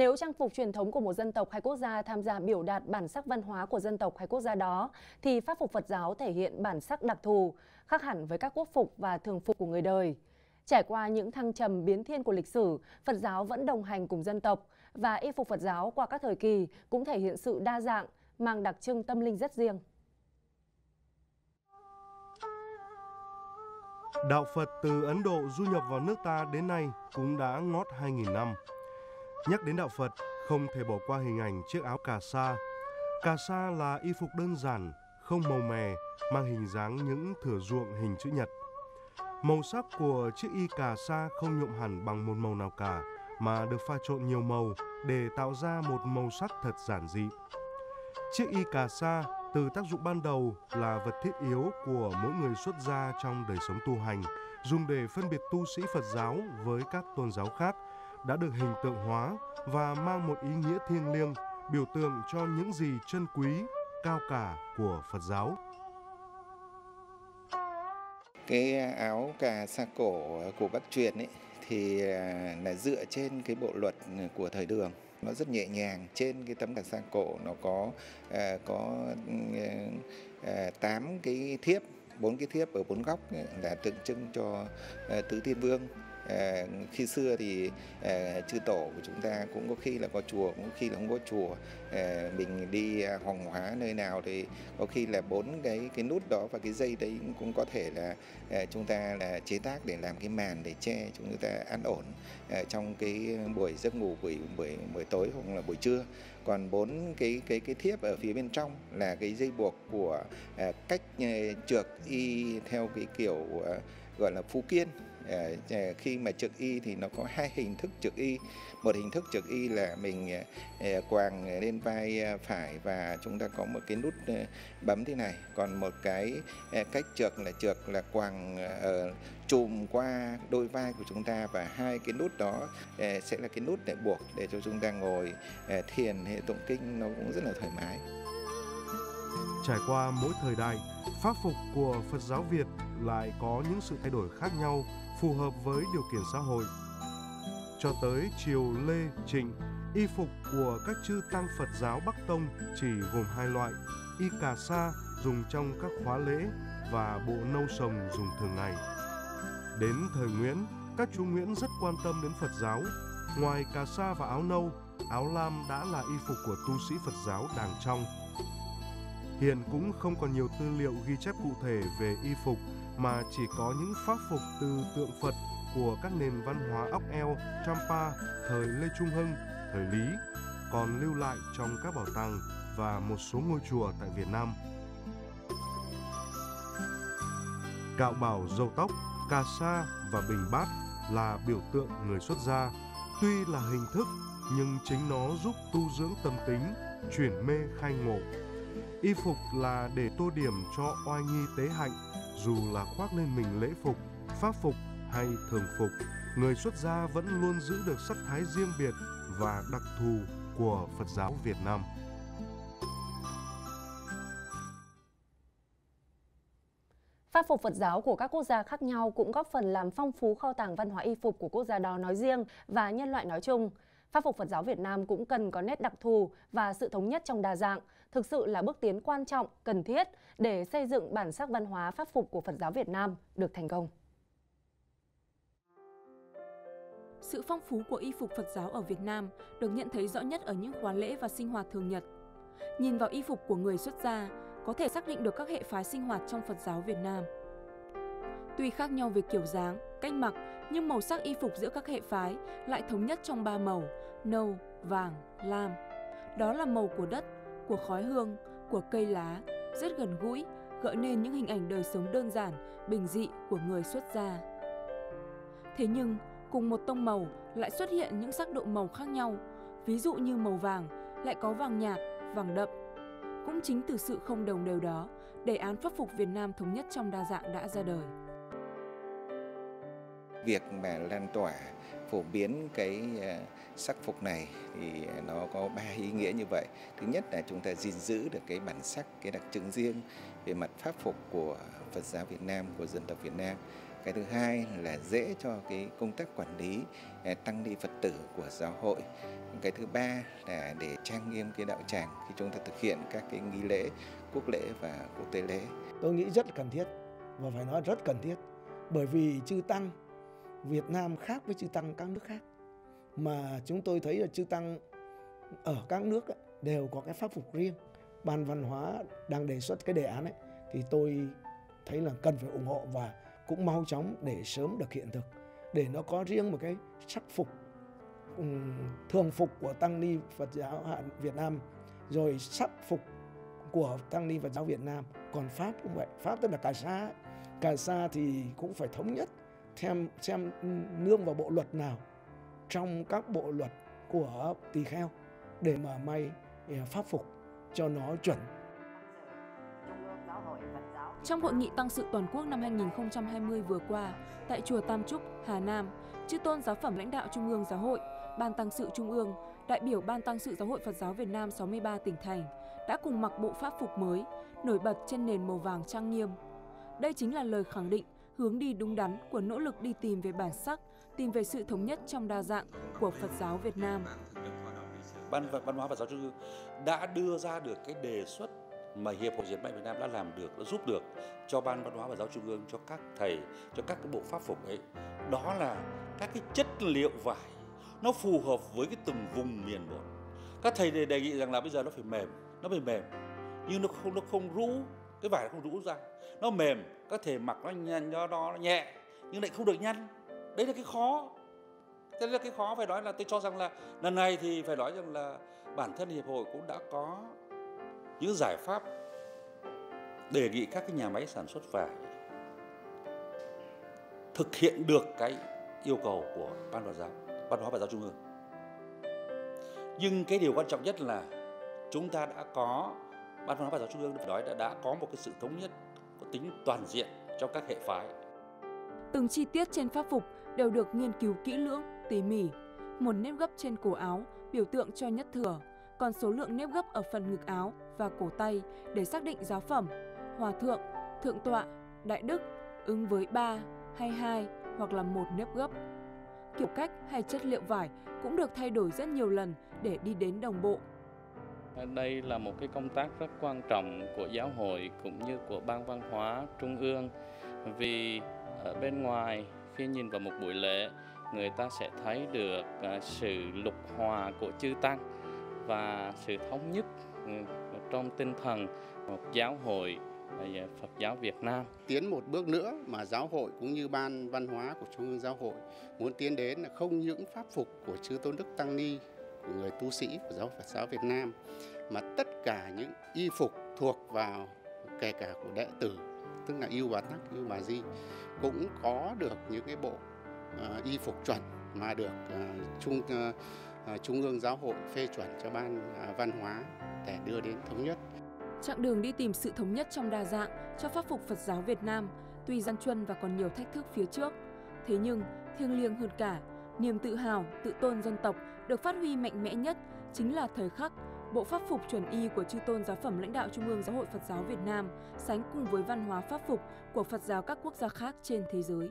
Nếu trang phục truyền thống của một dân tộc hay quốc gia tham gia biểu đạt bản sắc văn hóa của dân tộc hay quốc gia đó, thì pháp phục Phật giáo thể hiện bản sắc đặc thù, khác hẳn với các quốc phục và thường phục của người đời. Trải qua những thăng trầm biến thiên của lịch sử, Phật giáo vẫn đồng hành cùng dân tộc và y phục Phật giáo qua các thời kỳ cũng thể hiện sự đa dạng, mang đặc trưng tâm linh rất riêng. Đạo Phật từ Ấn Độ du nhập vào nước ta đến nay cũng đã ngót 2.000 năm. Nhắc đến đạo Phật, không thể bỏ qua hình ảnh chiếc áo cà sa. Cà sa là y phục đơn giản, không màu mè, mang hình dáng những thửa ruộng hình chữ nhật. Màu sắc của chiếc y cà sa không nhuộm hẳn bằng một màu nào cả, mà được pha trộn nhiều màu để tạo ra một màu sắc thật giản dị. Chiếc y cà sa từ tác dụng ban đầu là vật thiết yếu của mỗi người xuất gia trong đời sống tu hành, dùng để phân biệt tu sĩ Phật giáo với các tôn giáo khác, đã được hình tượng hóa và mang một ý nghĩa thiêng liêng, biểu tượng cho những gì chân quý, cao cả của Phật giáo. Cái áo cà sa cổ của Bắc truyền ấy thì à, là dựa trên cái bộ luật của thời đường. Nó rất nhẹ nhàng. Trên cái tấm cà sa cổ nó có à, có à, tám cái thiếp bốn cái thiếp ở bốn góc là tượng trưng cho tứ thiên vương. À, khi xưa thì à, chư tổ của chúng ta cũng có khi là có chùa cũng có khi là không có chùa. À, mình đi à, hoàng hóa nơi nào thì có khi là bốn cái cái nút đó và cái dây đấy cũng có thể là à, chúng ta là chế tác để làm cái màn để che chúng ta an ổn à, trong cái buổi giấc ngủ buổi buổi buổi tối hoặc là buổi trưa. Còn bốn cái cái cái thiếp ở phía bên trong là cái dây buộc của à, cách à, trượt y theo cái kiểu à, gọi là phú kiên. Ờ, ờ, khi mà trực y thì nó có hai hình thức trực y. Một hình thức trực y là mình ờ, quàng lên vai phải và chúng ta có một cái nút bấm thế này. Còn một cái cách trượt là trượt là quàng chùm qua đôi vai của chúng ta và hai cái nút đó sẽ là cái nút để buộc để cho chúng ta ngồi thiền hệ tụng kinh nó cũng rất là thoải mái. Trải qua mỗi thời đại, pháp phục của Phật giáo Việt lại có những sự thay đổi khác nhau phù hợp với điều kiện xã hội. Cho tới triều Lê Trịnh, y phục của các chư tăng Phật giáo Bắc Tông chỉ gồm hai loại, y cà sa dùng trong các khóa lễ và bộ nâu sồng dùng thường ngày. Đến thời Nguyễn, các chú Nguyễn rất quan tâm đến Phật giáo. Ngoài cà sa và áo nâu, áo lam đã là y phục của tu sĩ Phật giáo đàng trong. Hiện cũng không còn nhiều tư liệu ghi chép cụ thể về y phục mà chỉ có những pháp phục từ tượng Phật của các nền văn hóa óc eo, Champa, thời Lê Trung Hưng, thời Lý, còn lưu lại trong các bảo tàng và một số ngôi chùa tại Việt Nam. Cạo bảo dâu tóc, cà sa và bình bát là biểu tượng người xuất gia, tuy là hình thức nhưng chính nó giúp tu dưỡng tâm tính, chuyển mê khai ngộ. Y phục là để tô điểm cho oai nghi tế hạnh, dù là khoác lên mình lễ phục, pháp phục hay thường phục, người xuất gia vẫn luôn giữ được sắc thái riêng biệt và đặc thù của Phật giáo Việt Nam. Pháp phục Phật giáo của các quốc gia khác nhau cũng góp phần làm phong phú kho tàng văn hóa y phục của quốc gia đó nói riêng và nhân loại nói chung. Pháp phục Phật giáo Việt Nam cũng cần có nét đặc thù và sự thống nhất trong đa dạng, thực sự là bước tiến quan trọng, cần thiết để xây dựng bản sắc văn hóa pháp phục của Phật giáo Việt Nam được thành công. Sự phong phú của y phục Phật giáo ở Việt Nam được nhận thấy rõ nhất ở những khóa lễ và sinh hoạt thường nhật. Nhìn vào y phục của người xuất gia, có thể xác định được các hệ phái sinh hoạt trong Phật giáo Việt Nam. Tuy khác nhau về kiểu dáng, cách mặc, nhưng màu sắc y phục giữa các hệ phái lại thống nhất trong ba màu: nâu, vàng, lam. Đó là màu của đất, của khói hương, của cây lá, rất gần gũi, gợi nên những hình ảnh đời sống đơn giản, bình dị của người xuất gia. Thế nhưng, cùng một tông màu lại xuất hiện những sắc độ màu khác nhau, ví dụ như màu vàng lại có vàng nhạt, vàng đậm. Cũng chính từ sự không đồng đều đó, đề án pháp phục Việt Nam thống nhất trong đa dạng đã ra đời việc mà lan tỏa phổ biến cái ờ, sắc phục này thì ờ, nó có ba ý nghĩa như vậy. Thứ nhất là chúng ta gìn giữ được cái bản sắc, cái đặc trưng riêng về mặt pháp phục của Phật giáo Việt Nam, của dân tộc Việt Nam. Cái thứ hai là dễ cho cái công tác quản lý ờ, tăng ni Phật tử của giáo hội. Cái thứ ba là để trang nghiêm cái đạo tràng khi chúng ta thực hiện các cái nghi lễ, quốc lễ và quốc tế lễ. Tôi nghĩ rất cần thiết và phải nói rất cần thiết, bởi vì chư tăng Việt Nam khác với chư tăng các nước khác. Mà chúng tôi thấy là chư tăng ở các nước đều có cái pháp phục riêng, ban văn hóa đang đề xuất cái đề án ấy, thì tôi thấy là cần phải ủng hộ và cũng mau chóng để sớm được hiện thực, để nó có riêng một cái sắc phục thường phục của tăng ni Phật giáo Việt Nam, rồi sắc phục của tăng ni Phật giáo Việt Nam. Còn Pháp cũng vậy, Pháp tức là cà sa cà sa thì cũng phải thống nhất xem xem nương vào bộ luật nào trong các bộ luật của tỳ kheo để mà may à, pháp phục cho nó chuẩn trong hội nghị tăng sự toàn quốc năm 2020 vừa qua tại chùa Tam Trúc, Hà Nam, chư tôn giáo phẩm lãnh đạo Trung ương Giáo hội, Ban tăng sự Trung ương, đại biểu Ban tăng sự Giáo hội Phật giáo Việt Nam 63 tỉnh thành đã cùng mặc bộ pháp phục mới, nổi bật trên nền màu vàng trang nghiêm. Đây chính là lời khẳng định hướng đi đúng đắn của nỗ lực đi tìm về bản sắc, tìm về sự thống nhất trong đa dạng của Phật giáo Việt Nam. Ban văn hóa Phật giáo Trung ương đã đưa ra được cái đề xuất mà Hiệp hội Diệt may Việt Nam đã làm được, đã giúp được cho Ban Văn hóa và Giáo Trung ương, cho các thầy, cho các cái bộ pháp phục ấy. Đó là các cái chất liệu vải nó phù hợp với cái từng vùng miền một. Các thầy đề, đề nghị rằng là bây giờ nó phải mềm, nó phải mềm, nhưng nó không nó không rũ, cái vải nó không rũ ra, nó mềm, có thể mặc nó nhăn, nó, nó nhẹ, nhưng lại không được nhăn. Đấy là cái khó. Thế là cái khó phải nói là tôi cho rằng là lần này thì phải nói rằng là bản thân hiệp hội cũng đã có những giải pháp đề nghị các cái nhà máy sản xuất vải thực hiện được cái yêu cầu của ban văn giáo văn hóa và giáo trung ương nhưng cái điều quan trọng nhất là chúng ta đã có ban văn hóa và giáo trung ương nói đã, đã có một cái sự thống nhất có tính toàn diện trong các hệ phái từng chi tiết trên pháp phục đều được nghiên cứu kỹ lưỡng tỉ mỉ một nếp gấp trên cổ áo biểu tượng cho nhất thừa còn số lượng nếp gấp ở phần ngực áo và cổ tay để xác định giáo phẩm, hòa thượng, thượng tọa, đại đức ứng với 3 hay 2 hoặc là một nếp gấp. Kiểu cách hay chất liệu vải cũng được thay đổi rất nhiều lần để đi đến đồng bộ. Ờ, đây là một cái công tác rất quan trọng của giáo hội cũng như của ban văn hóa trung ương vì ở bên ngoài, khi nhìn vào một buổi lễ, người ta sẽ thấy được ờ, sự lục hòa của chư tăng và sự thống nhất ừ, trong tinh thần một giáo hội ờ, dạ, Phật giáo Việt Nam. Tiến một bước nữa mà giáo hội cũng như ban văn hóa của Trung ương giáo hội muốn tiến đến là không những pháp phục của chư tôn đức tăng ni của người tu sĩ của giáo Phật giáo Việt Nam mà tất cả những y phục thuộc vào kể cả của đệ tử tức là yêu bà tắc yêu bà di cũng có được những cái bộ uh, y phục chuẩn mà được uh, trung uh, Trung ương Giáo hội phê chuẩn cho Ban uh, Văn hóa để đưa đến thống nhất. Chặng đường đi tìm sự thống nhất trong đa dạng cho pháp phục Phật giáo Việt Nam tuy gian truân và còn nhiều thách thức phía trước. Thế nhưng, thiêng liêng hơn cả, niềm tự hào, tự tôn dân tộc được phát huy mạnh mẽ nhất chính là thời khắc bộ pháp phục chuẩn y của chư tôn giáo phẩm lãnh đạo Trung ương Giáo hội Phật giáo Việt Nam sánh cùng với văn hóa pháp phục của Phật giáo các quốc gia khác trên thế giới.